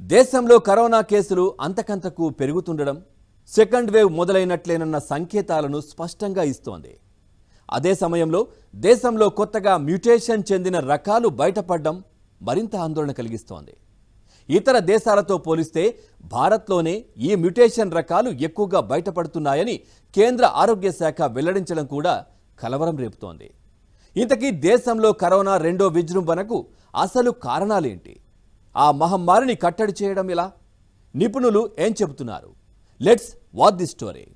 దేశంలో కరోనా కేసులు అంతకంతకు పెరుగుతుండడం సెకండ్ వేవ్ మొదలైనట్లేనన్న సంకేతాలను స్పష్టంగా ఇస్తోంది. అదే సమయంలో దేశంలో కొత్తగా మ్యుటేషన్ చెందిన రకాలు బయటపడడం మరింత ఆందోళన కలిగిస్తోంది. ఇతర దేశాలతో పోలిస్తే భారత్లోనే ఈ మ్యుటేషన్ రకాలు ఎక్కువగా బయటపడుతున్నాయని కేంద్ర ఆరోగ్య శాఖ వెల్లడించడం కూడా కలవరం రేపుతోంది. ఇంతకీ దేశంలో కరోనా రెండో విజృంభణకు అసలు కారణాలేంటి? ఆ మహమ్మారిని కట్టడి చేయడం ఎలా? నిపుణులు ఏం చెబుతున్నారు? లెట్స్ వాట్ ది స్టోరీ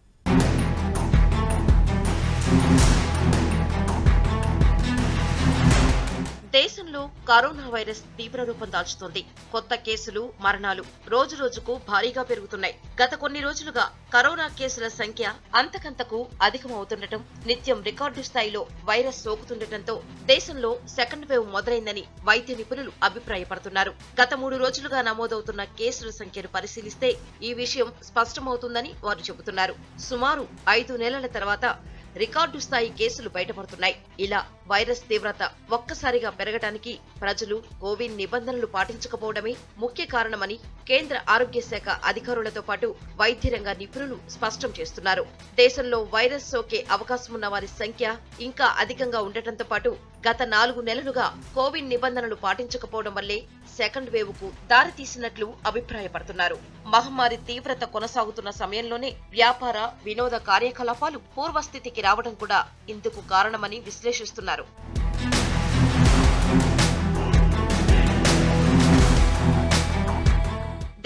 దేశంలో కరోనా వైరస్ తీవ్ర రూపం దాల్చుతోంది. కొత్త కేసులు మరణాలు రోజు రోజుకు భారీగా పెరుగుతున్నాయి. గత కొన్ని రోజులుగా కరోనా కేసుల సంఖ్య అంతకంతకు అధికమవుతుండటం నిత్యం రికార్డు స్థాయిలో వైరస్ సోకుతుండటంతో దేశంలో సెకండ్ వేవ్ మొదలైందని వైద్య నిపుణులు అభిప్రాయపడుతున్నారు. గత మూడు రోజులుగా నమోదవుతున్న కేసుల సంఖ్యను పరిశీలిస్తే ఈ విషయం స్పష్టమవుతుందని వారు చెబుతున్నారు. సుమారు ఐదు నెలల తర్వాత రికార్డు స్థాయి కేసులు బయటపడుతున్నాయి. ఇలా వైరస్ తీవ్రత ఒక్కసారిగా పెరగడానికి ప్రజలు కోవిడ్ నిబంధనలు పాటించకపోవడమే ముఖ్య కారణమని కేంద్ర ఆరోగ్య శాఖ అధికారులతో పాటు వైద్య రంగ నిపుణులు స్పష్టం చేస్తున్నారు. దేశంలో వైరస్ సోకే అవకాశం ఉన్న వారి సంఖ్య ఇంకా అధికంగా ఉండటంతో పాటు గత నాలుగు నెలలుగా కోవిడ్ నిబంధనలు పాటించకపోవడం వల్లే సెకండ్ వేవ్కు దారితీసినట్లు అభిప్రాయపడుతున్నారు. మహమ్మారి తీవ్రత కొనసాగుతున్న సమయంలోనే వ్యాపార వినోద కార్యకలాపాలు పూర్వస్థితికి రావడం కూడా ఇందుకు కారణమని విశ్లేషిస్తున్నారు.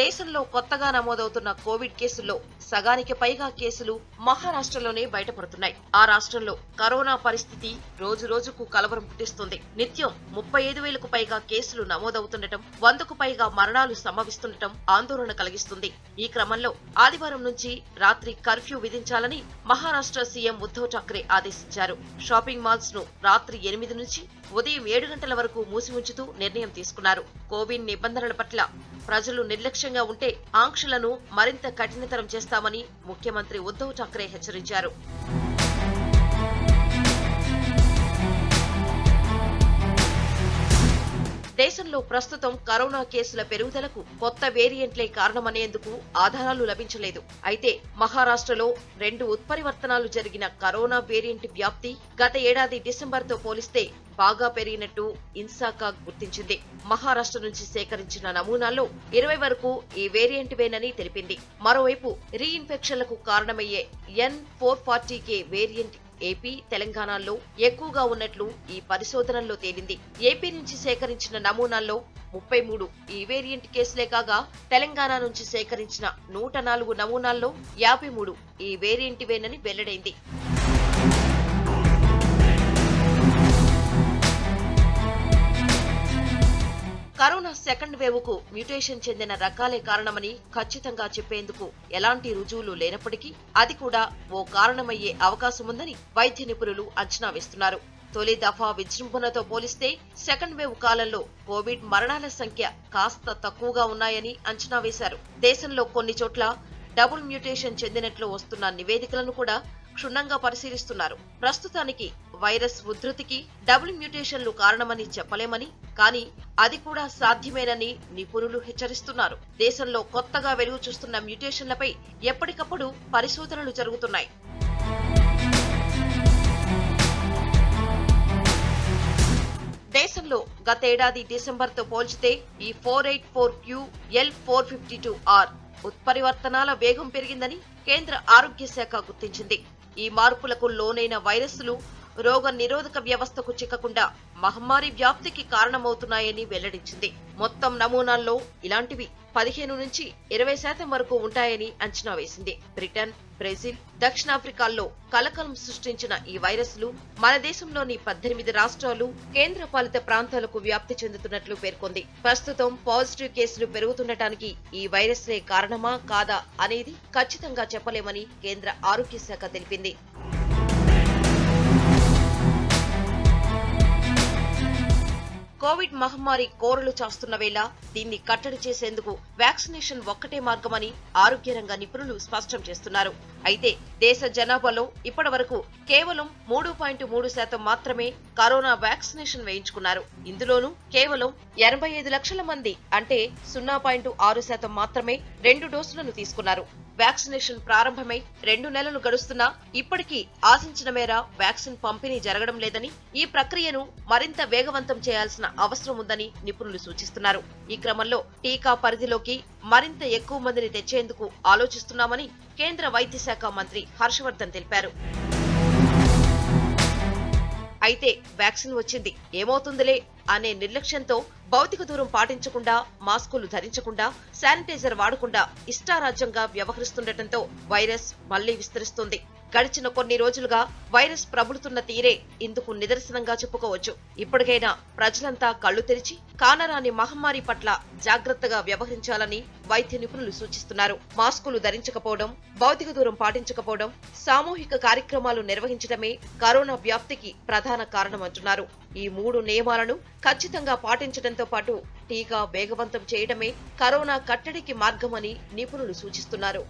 దేశంలో కొత్తగా నమోదవుతున్న కోవిడ్ కేసుల్లో సగానికి పైగా కేసులు మహారాష్ట్రలోనే బయటపడుతున్నాయి. ఆ రాష్ట్రంలో కరోనా పరిస్థితి రోజు రోజుకు కలవరం పుట్టిస్తుంది. నిత్యం ముప్పై ఐదు వేలకు పైగా కేసులు నమోదవుతుండటం వందకు పైగా మరణాలు సంభవిస్తుండటం ఆందోళన కలిగిస్తుంది. ఈ క్రమంలో ఆదివారం నుంచి రాత్రి కర్ఫ్యూ విధించాలని మహారాష్ట్ర సీఎం ఉద్ధవ్ ఠాక్రే ఆదేశించారు. షాపింగ్ మాల్స్ను రాత్రి ఎనిమిది నుంచి ఉదయం ఏడు గంటల వరకు మూసి ఉంచుతూ నిర్ణయం తీసుకున్నారు. కోవిడ్ నిబంధనల పట్ల ప్రజలు నిర్లక్ష్యంగా ఉంటే ఆంక్షలను మరింత కఠినతరం చేస్తామని ముఖ్యమంత్రి ఉద్ధవ్ ఠాక్రే హెచ్చరించారు. దేశంలో ప్రస్తుతం కరోనా కేసుల పెరుగుదలకు కొత్త వేరియంట్లే కారణమనేందుకు ఆధారాలు లభించలేదు. అయితే మహారాష్ట్రలో రెండు ఉత్పరివర్తనాలు జరిగిన కరోనా వేరియంట్ వ్యాప్తి గత ఏడాది డిసెంబర్తో పోలిస్తే బాగా పెరిగినట్టు ఇన్సాకా గుర్తించింది. మహారాష్ట్ర నుంచి సేకరించిన నమూనాల్లో ఇరవై వరకు ఈ వేరియంట్ వేనని తెలిపింది. మరోవైపు రీఇన్ఫెక్షన్లకు కారణమయ్యే N four forty K variant AP తెలంగాణలో ఎక్కువగా ఉన్నట్లు ఈ పరిశోధనల్లో తేలింది. ఏపీ నుంచి సేకరించిన నమూనాల్లో ముప్పై మూడు ఈ వేరియంట్ కేసులే కాగా తెలంగాణ నుంచి సేకరించిన నూట నాలుగు నమూనాల్లో యాభై మూడు ఈ వేరియంట్ వేనని వెల్లడైంది. కరోనా సెకండ్ వేవ్కు మ్యూటేషన్ చెందిన రకాలే కారణమని ఖచ్చితంగా చెప్పేందుకు ఎలాంటి రుజువులు లేనప్పటికీ అది కూడా ఓ కారణమయ్యే అవకాశముందని వైద్య నిపుణులు అంచనా వేస్తున్నారు. తొలి దఫా విజృంభణతో పోలిస్తే సెకండ్ వేవ్ కాలంలో కోవిడ్ మరణాల సంఖ్య కాస్త తక్కువగా ఉన్నాయని అంచనా వేశారు. దేశంలో కొన్ని చోట్ల డబుల్ మ్యూటేషన్ చెందినట్లు వస్తున్న నివేదికలను కూడా క్షుణ్ణంగా పరిశీలిస్తున్నారు. ప్రస్తుతానికి వైరస్ ఉధృతికి డబుల్ మ్యూటేషన్లు కారణమని చెప్పలేమని కానీ అది కూడా సాధ్యమేనని నిపుణులు హెచ్చరిస్తున్నారు. దేశంలో కొత్తగా వెలుగు చూస్తున్న మ్యూటేషన్లపై ఎప్పటికప్పుడు పరిశోధనలు జరుగుతున్నాయి. దేశంలో గతేడాది డిసెంబర్తో పోల్చితే ఈ four eight four Q L four fifty two R ఉత్పరివర్తనాల వేగం పెరిగిందని కేంద్ర ఆరోగ్య శాఖ గుర్తించింది. ఈ మార్పులకు లోనైన వైరస్లు రోగ నిరోధక వ్యవస్థకు చిక్కకుండా మహమ్మారి వ్యాప్తికి కారణమవుతున్నాయని వెల్లడించింది. మొత్తం నమూనాల్లో ఇలాంటివి పదిహేను నుంచి ఇరవై శాతం వరకు ఉంటాయని అంచనా వేసింది. బ్రిటన్ బ్రెజిల్ దక్షిణాఫ్రికాల్లో కలకలం సృష్టించిన ఈ వైరస్లు మన దేశంలోని పద్దెనిమిది రాష్ట్రాలు కేంద్ర పాలిత ప్రాంతాలకు వ్యాప్తి చెందుతున్నట్లు పేర్కొంది. ప్రస్తుతం పాజిటివ్ కేసులు పెరుగుతుండటానికి ఈ వైరస్లే కారణమా కాదా అనేది ఖచ్చితంగా చెప్పలేమని కేంద్ర ఆరోగ్య శాఖ తెలిపింది. కోవిడ్ మహమ్మారి కోరలు చాస్తున్న వేళ దీన్ని కట్టడి చేసేందుకు వ్యాక్సినేషన్ ఒక్కటే మార్గమని ఆరోగ్య రంగ నిపుణులు స్పష్టం చేస్తున్నారు. అయితే దేశ జనాభాలో ఇప్పటి వరకు కేవలం మూడు పాయింట్ మూడు శాతం మాత్రమే కరోనా వ్యాక్సినేషన్ వేయించుకున్నారు. ఇందులోనూ కేవలం ఎనభై ఐదు లక్షల మంది అంటే సున్నా పాయింట్ ఆరు శాతం మాత్రమే రెండు డోసులను తీసుకున్నారు. వ్యాక్సినేషన్ ప్రారంభమై రెండు నెలలు గడుస్తున్నా ఇప్పటికీ ఆశించిన మేర వ్యాక్సిన్ పంపిణీ జరగడం లేదని ఈ ప్రక్రియను మరింత వేగవంతం చేయాల్సిన అవసరం ఉందని నిపుణులు సూచిస్తున్నారు. ఈ క్రమంలో టీకా పరిధిలోకి మరింత ఎక్కువ మందిని తెచ్చేందుకు ఆలోచిస్తున్నామని కేంద్ర వైద్య శాఖ మంత్రి హర్షవర్ధన్ తెలిపారు. అయితే వ్యాక్సిన్ వచ్చింది ఏమవుతుందిలే అనే నిర్లక్ష్యంతో భౌతిక దూరం పాటించకుండా మాస్కులు ధరించకుండా శానిటైజర్ వాడకుండా ఇష్టారాజ్యంగా వ్యవహరిస్తుండటంతో వైరస్ మళ్ళీ విస్తరిస్తుంది. గడిచిన కొన్ని రోజులుగా వైరస్ ప్రబలుతున్న తీరే ఇందుకు నిదర్శనంగా చెప్పుకోవచ్చు. ఇప్పటికైనా ప్రజలంతా కళ్ళు తెరిచి కానరాని మహమ్మారి పట్ల జాగ్రత్తగా వ్యవహరించాలని వైద్య నిపుణులు సూచిస్తున్నారు. మాస్కులు ధరించకపోవడం భౌతిక దూరం పాటించకపోవడం సామూహిక కార్యక్రమాలు నిర్వహించడమే కరోనా వ్యాప్తికి ప్రధాన కారణమంటున్నారు ఈ మూడు నియమాలను ఖచ్చితంగా పాటించడంతో పాటు టీకా వేగవంతం చేయడమే కరోనా కట్టడికి మార్గమని నిపుణులు సూచిస్తున్నారు.